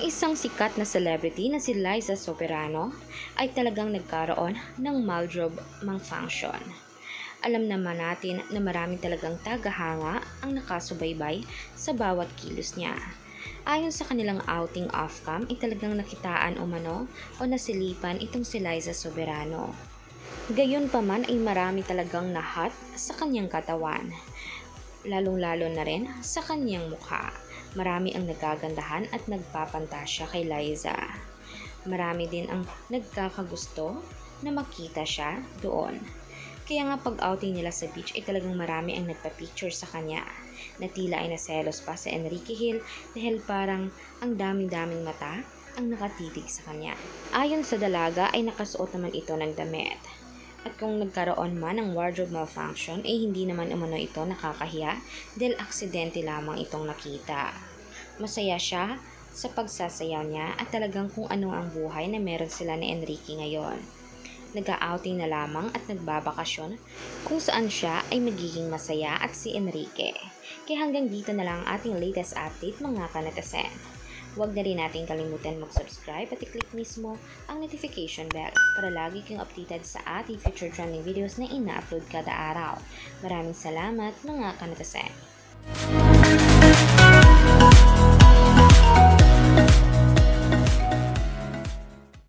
Ang isang sikat na celebrity na si Liza Soberano ay talagang nagkaroon ng wardrobe malfunction. Alam naman natin na marami talagang tagahanga ang nakasubaybay sa bawat kilos niya. Ayon sa kanilang outing off-cam ay talagang nakitaan umano o nasilipan itong si Liza Soberano. Gayon pa man ay marami talagang nahat sa kanyang katawan, lalong-lalo na rin sa kanyang mukha. Marami ang nagagandahan at nagpapantasya kay Liza. Marami din ang nagkakagusto na makita siya doon. Kaya nga pag-outing nila sa beach ay talagang marami ang nagpa-picture sa kanya. Na tila ay naselos pa sa Enrique Hill dahil parang ang daming-daming mata ang nakatitig sa kanya. Ayon sa dalaga ay nakasuot naman ito ng damit. At kung nagkaroon man ng wardrobe malfunction, ay hindi naman umano ito nakakahiya dahil aksidente lamang itong nakita. Masaya siya sa pagsasayaw niya at talagang kung ano ang buhay na meron sila ni Enrique ngayon. Nag-outing na lamang at nagbabakasyon kung saan siya ay magiging masaya at si Enrique. Kaya hanggang dito na lang ang ating latest update mga kanatasen. Huwag na rin natin kalimutan mag-subscribe at i-click mismo ang notification bell para lagi kang updated sa ating future trending videos na ina-upload kada araw. Maraming salamat mga kanatasen!